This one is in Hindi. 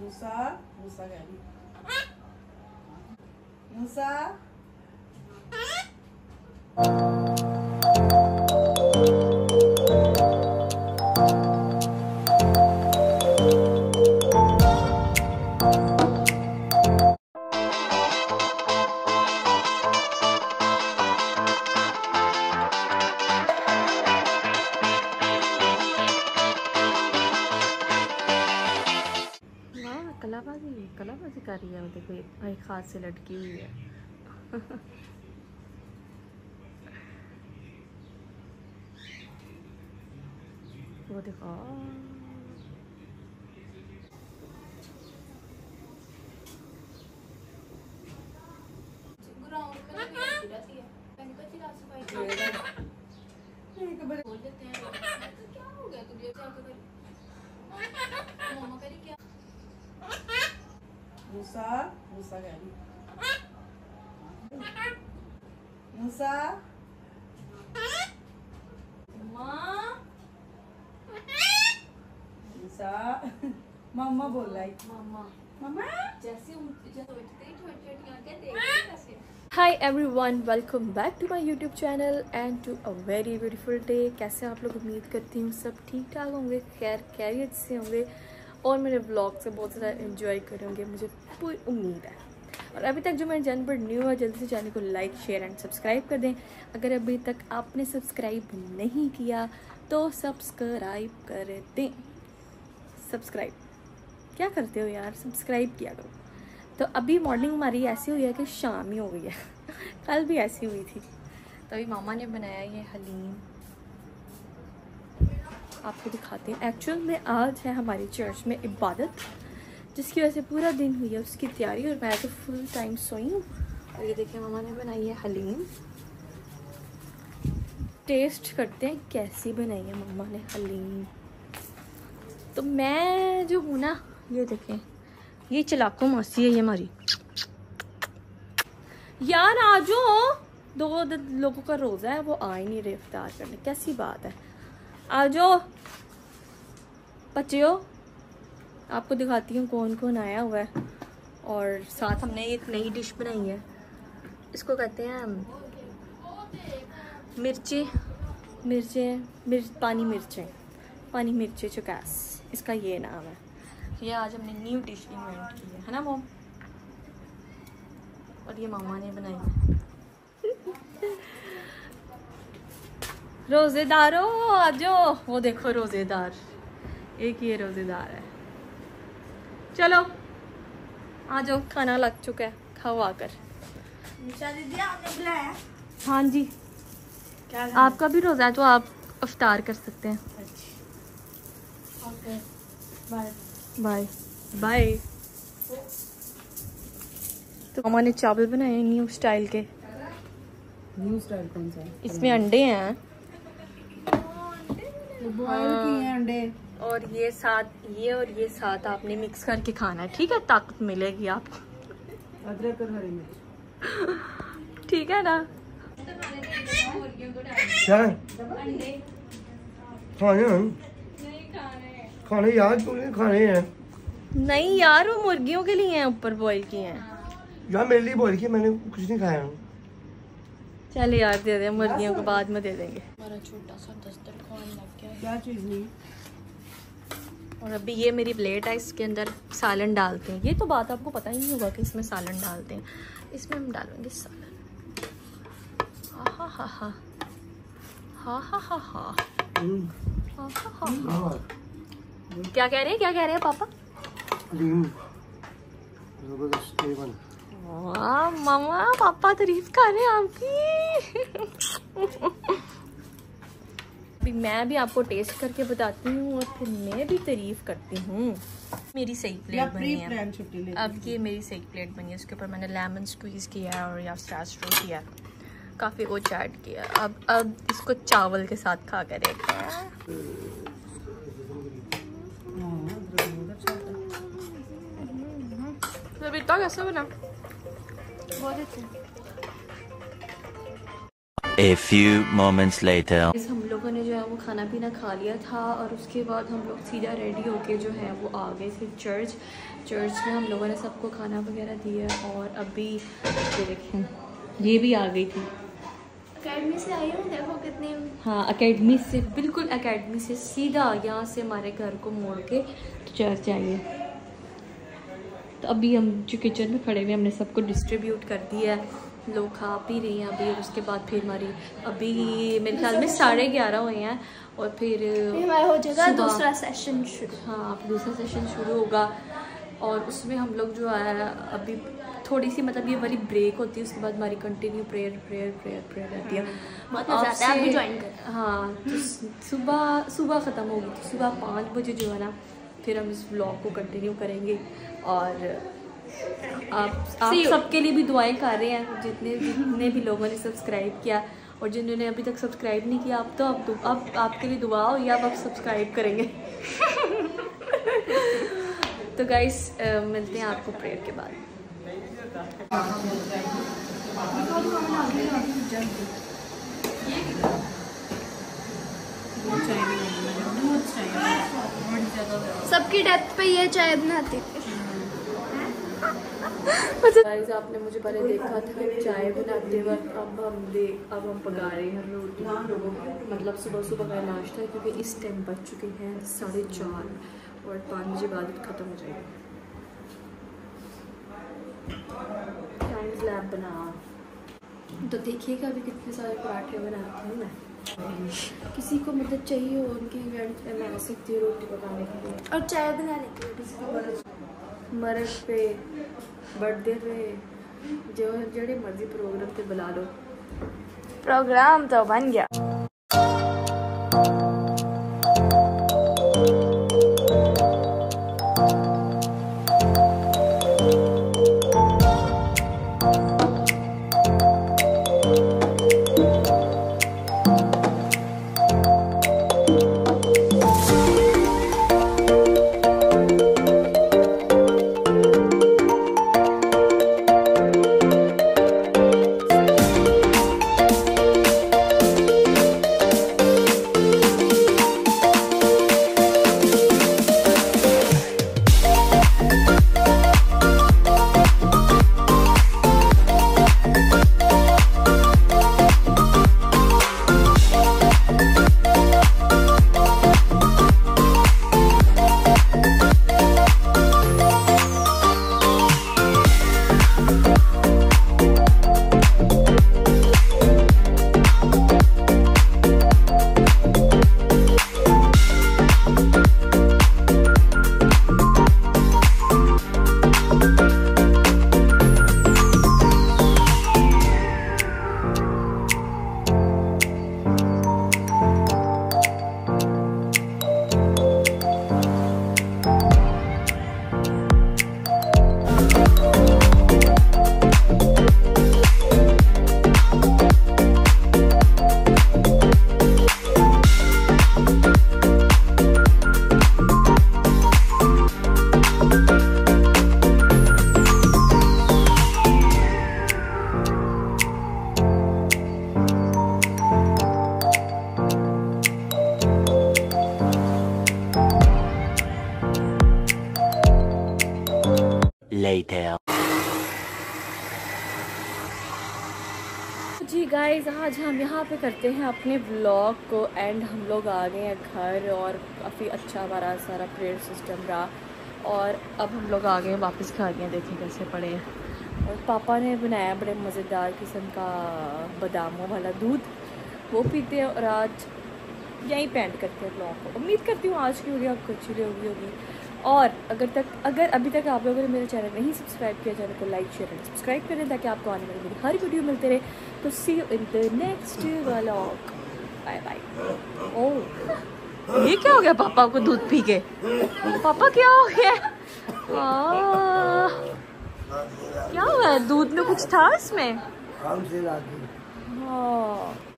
मूसा मूसा कह रही मूसा एक हाथ से लटकी हुई है। वो देखो। तो क्या हो गया? तुझे क्या? मूसा मूसा कह रही मूसा माँ मूसा मम्मा बोल रहा है मम्मा मम्मा जैसे उठ- जैसे उठते ही छोटी छोटी आँखें देखते कैसे hi everyone welcome back to my YouTube channel and to a very beautiful day कैसे आप लोग उम्मीद करती हूँ सब ठीक ठाक होंगे खैर कैरियर से होंगे और मेरे ब्लॉग से बहुत ज़्यादा इन्जॉय करेंगे, मुझे पूरी उम्मीद है। और अभी तक जो मेरे चैनल पर न्यू है, जल्दी से चैनल को लाइक शेयर एंड सब्सक्राइब कर दें। अगर अभी तक आपने सब्सक्राइब नहीं किया तो सब्सक्राइब कर दें। सब्सक्राइब क्या करते हो यार? सब्सक्राइब किया करो। तो अभी मॉर्निंग हमारी ऐसी हुई है कि शाम ही हो गई है। कल भी ऐसी हुई थी। तो अभी मामा ने बनाया ये हलीम आपको दिखाते हैं। एक्चुअल में आज है हमारी चर्च में इबादत, जिसकी वजह से पूरा दिन हुई है उसकी तैयारी, और मैं तो फुल टाइम सोई हूँ। और ये देखिए मामा ने बनाई है हलीम टेस्ट करते हैं कैसी बनाई है मम्मा ने हलीम तो मैं जो हूँ ना, ये देखें, ये चलाको मासी है, ये हमारी। यार आजो दो लोगों का रोजा है, वो आ ही नहीं रहे इफ्तार करने। कैसी बात है। आजो बच्चियो आपको दिखाती हूँ कौन कौन आया हुआ है। और साथ हमने एक नई डिश बनाई है। इसको कहते हैं, मिर्ची, मिर्चें, मिर्च, पानी मिर्चें, पानी मिर्ची चुकास इसका ये नाम है। ये आज हमने न्यू डिश इन्वेंट की है है ना, मोम? और ये मामा ने बनाई है। रोजेदारो आजो। वो देखो रोजेदार। एक ये रोजेदार है। चलो आ जाओ खाना लग चुका है। खाओ आकर। हाँ जी। क्या आपका भी रोजा है तो आप अफ्तार कर सकते हैं। बाय। बाय। बाय। तो मामा ने चावल बनाए न्यू स्टाइल के। न्यू स्टाइल कौन सा इसमें अंडे हैं। अंडे। और ये साथ ये और ये साथ आपने मिक्स करके खाना है। ठीक है ताकत मिलेगी आपको। अदरक और हरी मिर्च। ठीक है ना? क्या खाने हैं। खाने यार नहीं खाने हैं। नहीं यार वो मुर्गियों के लिए हैं ऊपर बॉईल किए हैं। यार मेरे लिए बोल के मैंने कुछ नहीं खाया। चल यार दे दे मुर्गियों को बाद में दे देंगे। हमारा छोटा सा दस्तरखान लग गया क्या चीज़ नहीं? और अभी ये मेरी प्लेट है इसके अंदर सालन डालते हैं। ये तो बात आपको पता ही नहीं होगा कि इसमें सालन डालते हैं। इसमें हम डालेंगे सालन। हा हा हा हा हा हा हा हम्म, हा हा हा हा हाँ, क्या कह रहे हैं? क्या कह रहे हैं पापा? हलीम, ज़बरदस्त A1। वाह मामा पापा तारीफ़ कर रहे हैं आपकी। अभी मैं भी आपको टेस्ट करके बताती हूँ और फिर मैं भी तारीफ़ करती हूँ। मेरी सही प्लेट बनी है। अब ये मेरी सही प्लेट बनी है। उसके ऊपर मैंने लेमन स्क्वीज किया है और या स्ट्रो किया काफ़ी कुछ ऐड किया अब अब इसको चावल के साथ खा कर देखते हैं। अच्छा है। बबीता कैसे बना? बहुत अच्छा A few moments later. हम लोगों ने जो है वो खाना पीना खा लिया था और उसके बाद हम लोग सीधा रेडी होके जो है वो आ गए थे चर्च चर्च में हम लोगों ने सबको खाना वगैरह दिया और अभी ये देखें ये भी आ गई थी। अकेडमी से आई हूँ देखो कितनी। हाँ अकेडमी से बिल्कुल अकेडमी से सीधा यहाँ से हमारे घर को मोड़ के चर्च जाइए तो अभी हम जो किचन में खड़े हुए हमने सबको डिस्ट्रीब्यूट कर दिया है। लोग खा पी रही हैं अभी और उसके बाद फिर हमारी अभी मेरे ख्याल में साढ़े ग्यारह हुए हैं और फिर हमारा हो जाएगा दूसरा सेशन शुरू। हाँ दूसरा सेशन शुरू होगा। और उसमें हम लोग जो है अभी थोड़ी सी मतलब ये वाली ब्रेक होती है उसके बाद हमारी continue prayer prayer prayer prayer रहती है। है, आप आपसे- हाँ तो सुबह सुबह ख़त्म होगी तो सुबह पाँच बजे जो है ना फिर हम इस व्लॉग को कंटिन्यू करेंगे। और आप आप सबके लिए भी दुआएँ कर रहे हैं जितने जितने भी लोगों ने सब्सक्राइब किया और जिन्होंने अभी तक सब्सक्राइब नहीं किया अब तो अब अब आपके लिए दुआ हो या आप सब्सक्राइब करेंगे। तो गाइस मिलते हैं आपको प्रेयर के बाद। सबकी डेथ पे ये चाय बनाती। थी गाइस आपने मुझे पहले देखा था चाय बनाते वक्त अब हम देख अब हम पका रहे हैं रोटी। मतलब सुबह सुबह का नाश्ता क्योंकि इस टाइम बज चुके हैं साढ़े चार और पाँच बजे बाद ख़त्म हो जाएगी। टाइम्स लैब बना तो देखिएगा अभी कितने सारे पराठे बनाती हूँ मैं किसी को मदद चाहिए हो उनके इवेंट में मैं सीखती सकती हूँ रोटी पकाने के लिए। और चाय बनाने के लिए किसी को मरद पे बर्थडे पे जो जड़े मर्ज़ी प्रोग्राम पे बुला लो। प्रोग्राम तो बन गया। Later. जी गाइस आज हम यहाँ पे करते हैं अपने ब्लॉग को एंड हम लोग आ गए हैं घर और काफ़ी अच्छा हमारा सारा प्रेयर सिस्टम रहा और अब हम लोग आ गए हैं वापस घर गए देखें कैसे पड़े और पापा ने बनाया बड़े मज़ेदार किस्म का बादामों वाला दूध, वो पीते हैं और आज यहीं पेंट करते हैं ब्लॉग को। उम्मीद करती हूँ आज की वीडियो आपको अच्छी लगी होगी। और अगर तक अगर अभी तक आप लोगों ने मेरे चैनल नहीं सब्सक्राइब किया चैनल को लाइक शेयर एंड सब्सक्राइब करें ताकि आपको आने वाली मेरी हर वीडियो मिलते रहे। तो see you in the next vlog bye bye oh ये क्या हो गया पापा को दूध पी के? पापा क्या हो गया? क्या हुआ दूध में कुछ था इसमें?